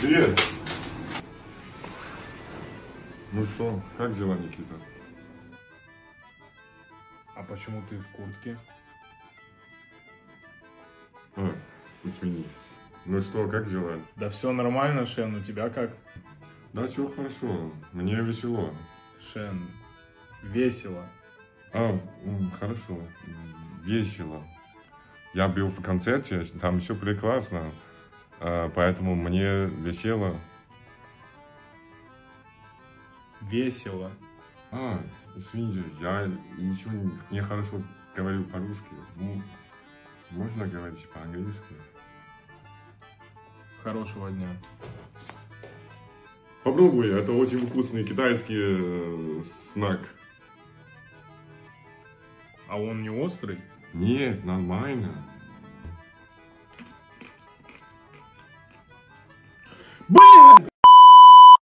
Привет. Ну что, как дела, Никита? А почему ты в куртке? А, извини. Ну что, как дела? Да все нормально, Шен, у тебя как? Да, все хорошо. Мне весело. Шен, весело. А, хорошо. Весело. Я был в концерте, там все прекрасно. А, поэтому мне весело. Весело. А, извините, я ничего не, хорошо говорю по-русски. Ну, можно говорить по-английски? Хорошего дня. Попробуй, это очень вкусный китайский э, снак. А он не острый? Нет, нормально. Brilliant!